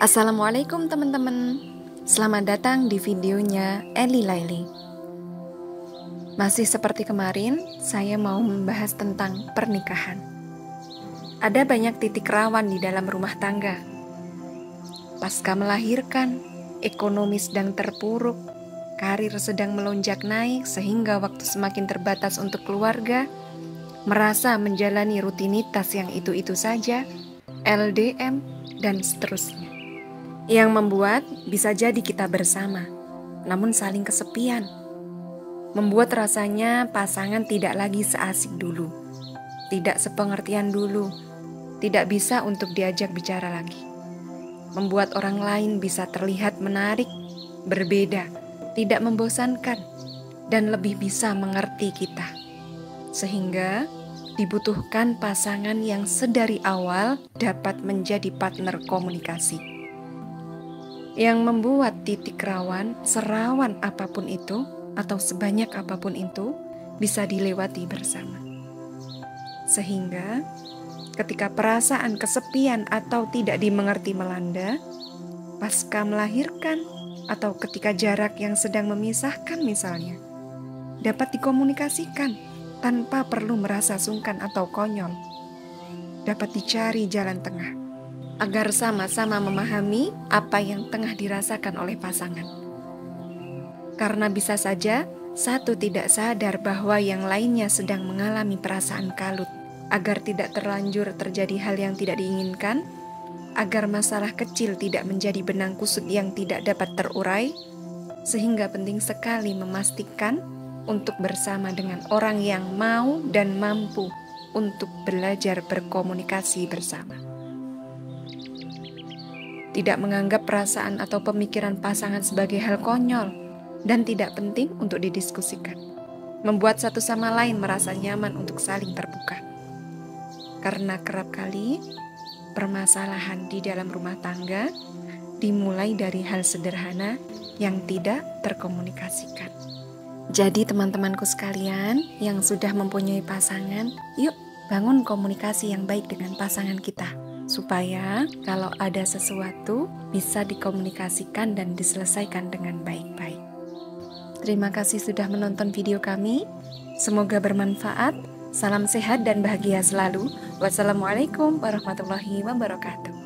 Assalamualaikum teman-teman. Selamat datang di videonya Eli Laili. Masih seperti kemarin, saya mau membahas tentang pernikahan. Ada banyak titik rawan di dalam rumah tangga. Pasca melahirkan, ekonomi sedang terpuruk Karir sedang melonjak naik sehingga waktu semakin terbatas untuk keluarga Merasa menjalani rutinitas yang itu-itu saja LDM, dan seterusnya yang membuat bisa jadi kita bersama, namun saling kesepian. Membuat rasanya pasangan tidak lagi seasik dulu, tidak sepengertian dulu, tidak bisa untuk diajak bicara lagi. Membuat orang lain bisa terlihat menarik, berbeda, tidak membosankan, dan lebih bisa mengerti kita. Sehingga dibutuhkan pasangan yang sedari awal dapat menjadi partner komunikasi yang membuat titik rawan, serawan apa pun itu, atau sebanyak apa pun itu, bisa dilewati bersama. Sehingga, ketika perasaan kesepian atau tidak dimengerti melanda, pasca melahirkan, atau ketika jarak yang sedang memisahkan, misalnya, dapat dikomunikasikan tanpa perlu merasa sungkan atau konyol. Dapat dicari jalan tengah agar sama-sama memahami apa yang tengah dirasakan oleh pasangan. Karena bisa saja satu tidak sadar bahwa yang lainnya sedang mengalami perasaan kalut, agar tidak terlanjur terjadi hal yang tidak diinginkan, agar masalah kecil tidak menjadi benang kusut yang tidak dapat terurai, sehingga penting sekali memastikan untuk bersama dengan orang yang mau dan mampu untuk belajar berkomunikasi bersama tidak menganggap perasaan atau pemikiran pasangan sebagai hal konyol dan tidak penting untuk didiskusikan. Membuat satu sama lain merasa nyaman untuk saling terbuka. Karena kerap kali permasalahan di dalam rumah tangga dimulai dari hal sederhana yang tidak terkomunikasikan. Jadi teman-temanku sekalian yang sudah mempunyai pasangan, yuk bangun komunikasi yang baik dengan pasangan kita supaya kalau ada sesuatu bisa dikomunikasikan dan diselesaikan dengan baik-baik. Terima kasih sudah menonton video kami. Semoga bermanfaat. Salam sehat dan bahagia selalu. Wassalamualaikum warahmatullahi wabarakatuh.